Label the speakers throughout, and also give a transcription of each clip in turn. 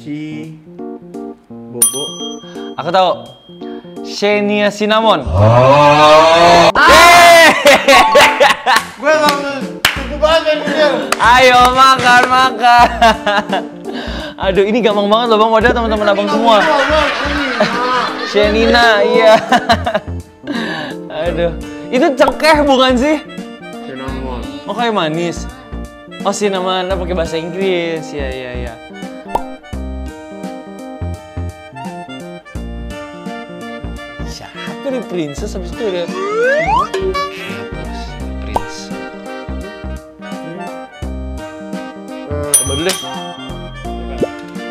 Speaker 1: Si Bobo.
Speaker 2: Aku tahu. Shania Cinnamon.
Speaker 1: Gue emang cukup banget dia.
Speaker 2: Ayo makan makan. Aduh ini gampang banget loh bang wadah teman-teman abang semua. Shenina iya. Aduh itu cengkeh bukan sih?
Speaker 1: Cinnamon.
Speaker 2: Oh kayak manis. Oh cinnamon, nah, pakai bahasa Inggris. Ya ya ya. Siapa nih princess habis itu ada Siapa sih prince? Coba dulu deh.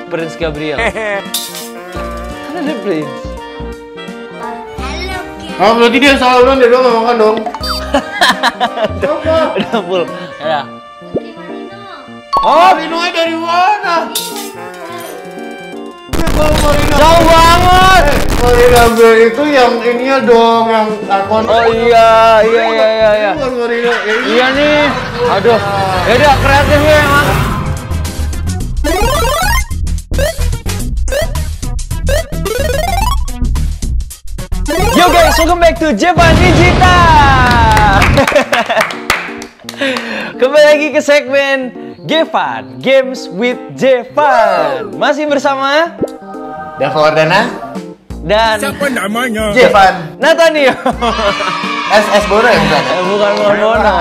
Speaker 2: Prince Gabriel. kan ada prince.
Speaker 1: Oh berarti dia salah dong, dia doang makan dong.
Speaker 2: Udah full.
Speaker 1: Oh, Rino dari mana?
Speaker 2: Jauh banget.
Speaker 1: Marina Bell itu yang ininya dong, yang akun.
Speaker 2: Oh iya, iya iya iya iya.
Speaker 1: Marina. Ya, ini.
Speaker 2: Iya nih. Aduh. Ya udah kreatif ya emang. Yo guys, welcome back to Jepan Digita. Kembali lagi ke segmen Gevan Games with Jevan. Masih bersama
Speaker 1: Dava Wardana.
Speaker 2: dan
Speaker 3: namanya?
Speaker 1: Jevan.
Speaker 2: Nathaniel.
Speaker 1: SS Bono ya bukan?
Speaker 2: Eh, bukan bukan Bono.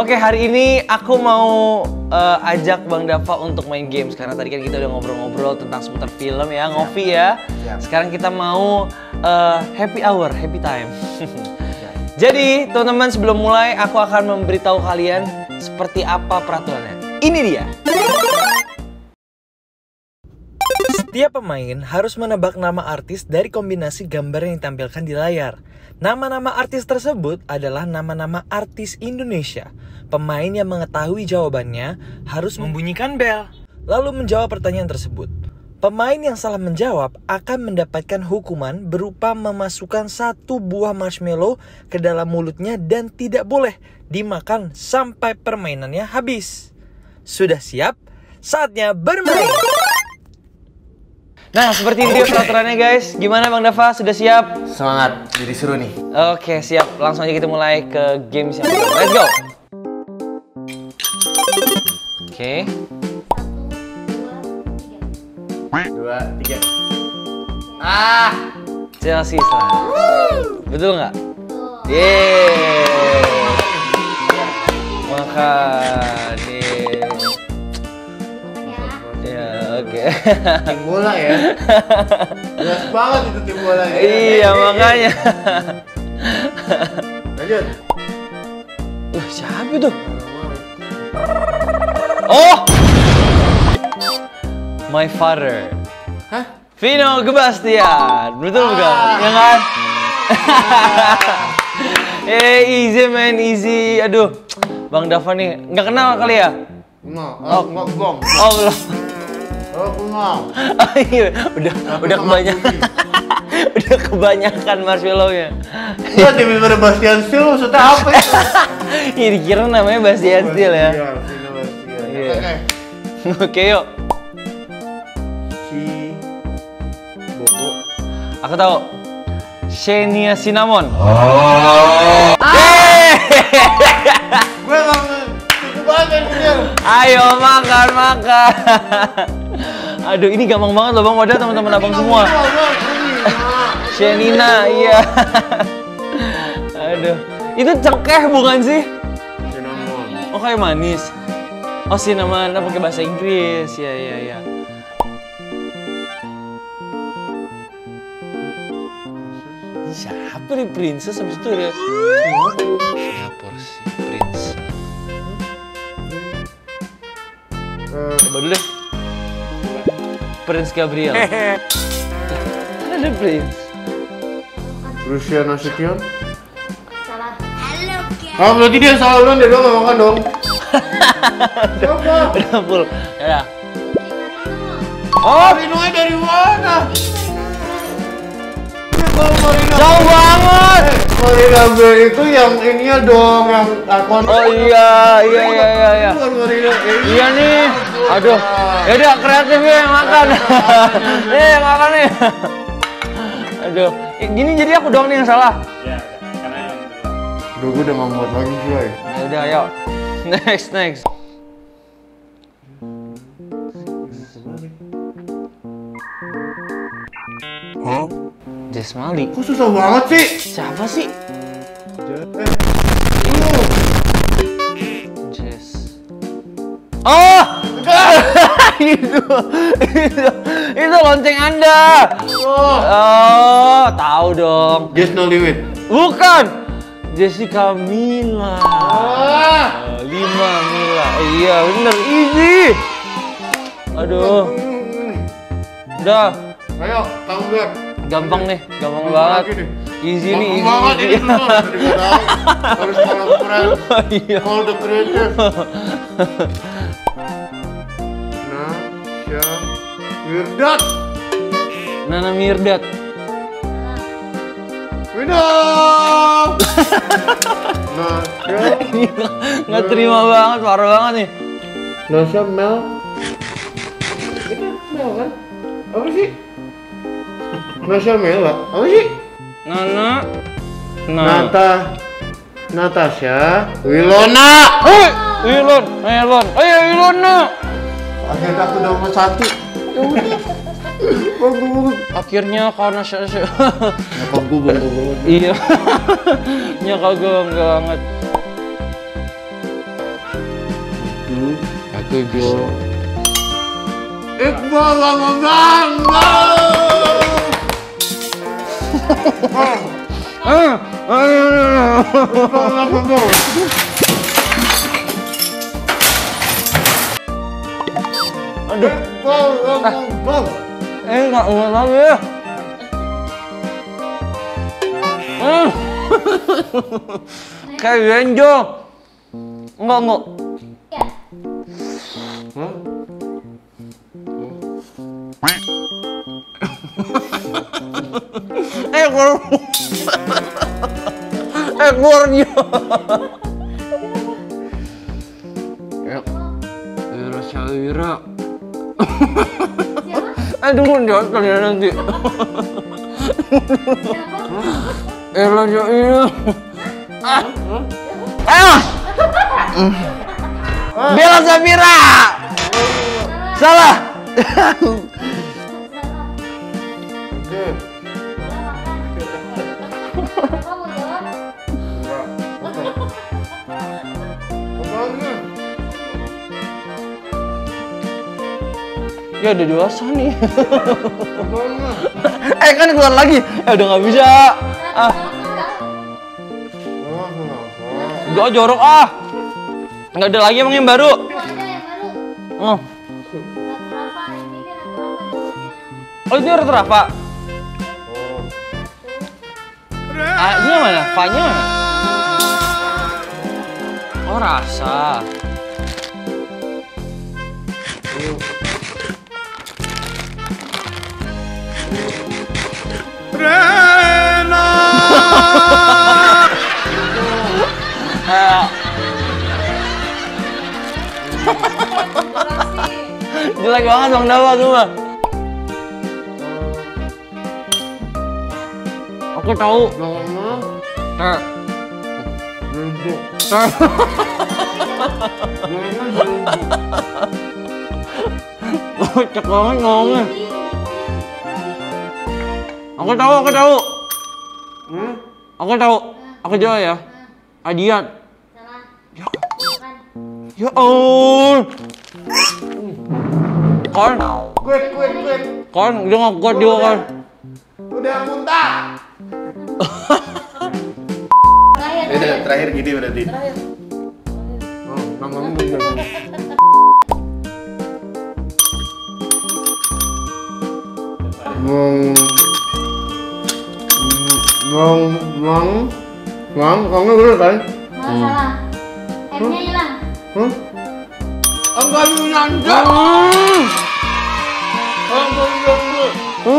Speaker 2: Oke, hari ini aku mau eh, ajak Bang Dava untuk main games karena tadi kan kita udah ngobrol-ngobrol tentang seputar film ya, ngopi ya.
Speaker 1: Siap.
Speaker 2: Sekarang kita mau eh, happy hour, happy time. Jadi, teman-teman sebelum mulai aku akan memberitahu kalian seperti apa peraturannya. Ini dia. Setiap pemain harus menebak nama artis dari kombinasi gambar yang ditampilkan di layar. Nama-nama artis tersebut adalah nama-nama artis Indonesia. Pemain yang mengetahui jawabannya harus membunyikan bel, lalu menjawab pertanyaan tersebut. Pemain yang salah menjawab akan mendapatkan hukuman berupa memasukkan satu buah marshmallow ke dalam mulutnya dan tidak boleh dimakan sampai permainannya habis. Sudah siap? Saatnya bermain! Nah, seperti ini dia peraturannya guys. Gimana Bang Dava? Sudah siap?
Speaker 1: Semangat, jadi seru nih.
Speaker 2: Oke, siap. Langsung aja kita mulai ke games yang. Let's go! Oke.
Speaker 1: Dua, tiga. Ah,
Speaker 2: Chelsea Islam. Betul nggak? Yeay! Makan.
Speaker 1: Tim bola ya. Jelas banget itu tim bola ya.
Speaker 2: iya, makanya.
Speaker 1: Lanjut.
Speaker 2: Loh, siapa itu? Oh! My father.
Speaker 1: Hah?
Speaker 2: Vino Gebastian. Betul bukan? Ya kan? eh, easy man, easy. Aduh. Bang Dava nih, nggak kenal kali ya?
Speaker 1: Enggak, oh, enggak, belum.
Speaker 2: Oh, belum.
Speaker 1: Oh.
Speaker 2: Oh, iya, udah udah kebanyakan. udah kebanyakan marshmallow-nya.
Speaker 1: Enggak tim daripada Bastian Steel maksudnya apa itu?
Speaker 2: Iya, dikira namanya Bastian Steel ya.
Speaker 1: Iya.
Speaker 2: Iya.
Speaker 1: Oke.
Speaker 2: Oke, yuk.
Speaker 1: Si Bobo.
Speaker 2: Aku tahu. Shania Cinnamon.
Speaker 1: Gue emang cukup banget dia.
Speaker 2: Ayo makan makan. Aduh ini gampang banget loh bang wadah teman-teman abang semua. Shenina iya. Aduh itu cengkeh bukan sih?
Speaker 1: Cinnamon.
Speaker 2: Oh kayak manis. Oh cinnamon, nah, pakai bahasa Inggris. Ya ya ya. Siapa nih princess habis itu ada Siapa sih prince?
Speaker 1: Eh,
Speaker 2: Coba dulu deh. Prince Gabriel. ada Prince.
Speaker 1: Rusia Nasution.
Speaker 4: Salah. Halo, guys.
Speaker 1: Oh, berarti dia salah dong, dia doang nggak makan dong. Coba.
Speaker 2: Udah full. Ya.
Speaker 1: Oh, Rino dari mana?
Speaker 2: Jauh banget.
Speaker 1: Eh, Marina Bay itu yang ininya dong, yang akun.
Speaker 2: Oh iya, iya iya iya iya. Iya nih. Aduh. Ya udah kreatif ya yang makan. Yang makan nih. Aduh. Eh, Gini jadi aku dong nih yang salah.
Speaker 1: Duh, gue udah nggak muat lagi sih.
Speaker 2: Ya udah ayo. Next next.
Speaker 1: Hah?
Speaker 2: Jasmali.
Speaker 1: Kok susah banget sih?
Speaker 2: Siapa sih?
Speaker 1: Eh, lu.
Speaker 2: Jas. Oh! Itu, itu, itu lonceng Anda.
Speaker 1: Oh.
Speaker 2: Oh, tahu dong.
Speaker 1: Just no limit.
Speaker 2: Bukan. Jessica Mila.
Speaker 1: Ah.
Speaker 2: Lima Mila. Eh, iya bener, easy. Aduh, udah.
Speaker 1: Ayo, tahu gue.
Speaker 2: Gampang nih, gampang
Speaker 1: Gampang
Speaker 2: banget.
Speaker 1: lagi nih.
Speaker 2: Easy nih, easy.
Speaker 1: banget
Speaker 2: easy.
Speaker 1: ini. Harus kalau keren.
Speaker 2: Iya.
Speaker 1: Call the creator. Wirdat.
Speaker 2: Nana Mirdad.
Speaker 1: Winner. Nah, Sya.
Speaker 2: Nggak terima banget, parah banget nih.
Speaker 1: Nasya Mel. Itu Mel kan? Apa sih? Nasya Mel lah. Apa sih?
Speaker 2: Nana. Nah.
Speaker 1: Nata. Natasha. Wilona.
Speaker 2: Hei, Wilon, Melon. Ayo Wilona.
Speaker 1: Akhirnya aku nomor satu. Ya. Bagus.
Speaker 2: Akhirnya karena saya
Speaker 1: Nyokap gue bangga banget.
Speaker 2: Iya. Nyokap gue bangga banget. Aku bisa.
Speaker 1: Iqbal lama bangga.
Speaker 2: Ah.
Speaker 1: Iqbal lama bangga.
Speaker 2: Aduh. Eh nggak umat lagi. Hmm. Kayak Genjo. Enggak, enggak.
Speaker 4: Ya.
Speaker 1: Hah?
Speaker 2: Keluar dia. Ya. Wira Syawira. Eh, tunggu jangan kalian nanti.
Speaker 4: Siapa?
Speaker 2: Ella Syawira. Ah. Ah. Bella Samira. Salah. Ya udah dewasa nih. Eh kan keluar lagi. Eh udah nggak bisa. Ah, enggak jorok ah. Nggak ada lagi emang yang baru. Oh, oh ini Ratu Rafa.
Speaker 1: Oh.
Speaker 2: Ah, ini mana? Fa-nya mana? Oh, rasa.
Speaker 1: Rena.
Speaker 2: Eh, jelek banget Bang Dawa semua. Aku tahu.
Speaker 1: Lama.
Speaker 2: Ter.
Speaker 1: Duduk.
Speaker 2: Ter.
Speaker 1: Rena duduk.
Speaker 2: Kocak banget ngomongnya. Aku tahu, aku tahu.
Speaker 1: Hmm?
Speaker 2: Aku tahu. Aku jawab ya. Adian.
Speaker 4: Salah. Bukan.
Speaker 2: Ya ampun. Kon,
Speaker 1: Quit, quit, quit.
Speaker 2: kon, dia nggak kuat juga kon.
Speaker 1: Udah muntah.
Speaker 4: Terakhir.
Speaker 1: Udah terakhir gini berarti.
Speaker 4: Terakhir.
Speaker 1: Oh, namamu ngon ngon. Ngon ngon cái bữa rồi Ừ.
Speaker 4: sao là em nghe
Speaker 1: là ừ. ông coi
Speaker 2: như
Speaker 1: nhanh chứ ông
Speaker 2: coi như nhanh chứ ờ.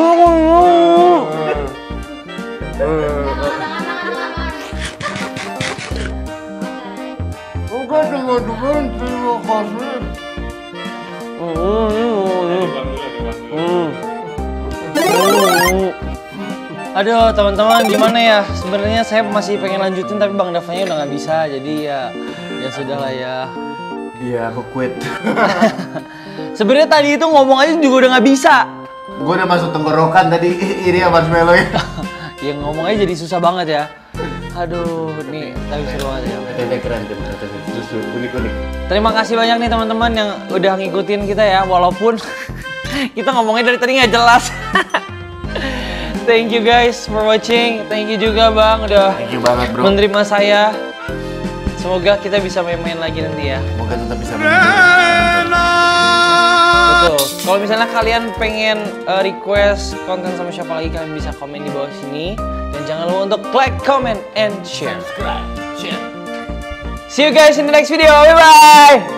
Speaker 2: ông coi như nhanh chứ Aduh teman-teman gimana ya? Sebenarnya saya masih pengen lanjutin tapi Bang Davanya udah nggak bisa. Jadi ya ya sudah lah ya.
Speaker 1: Iya, aku quit.
Speaker 2: Sebenarnya tadi itu ngomong aja juga udah nggak bisa.
Speaker 1: gue udah masuk tenggorokan tadi ini ya marshmallow ya.
Speaker 2: Ya ngomong aja jadi susah banget ya. Aduh, nih tapi seru banget ya.
Speaker 1: Ini keren tuh, susu unik-unik.
Speaker 2: Terima kasih banyak nih teman-teman yang udah ngikutin kita ya, walaupun kita ngomongnya dari tadi nggak jelas. Thank you guys for watching. Thank you juga Bang udah
Speaker 1: Thank you banget bro.
Speaker 2: menerima saya. Semoga kita bisa main-main lagi nanti ya.
Speaker 1: Semoga tetap bisa
Speaker 2: Betul. Kalau misalnya kalian pengen uh, request konten sama siapa lagi, kalian bisa komen di bawah sini. Dan jangan lupa untuk like, comment, and share.
Speaker 1: subscribe, share.
Speaker 2: See you guys in the next video. Bye bye.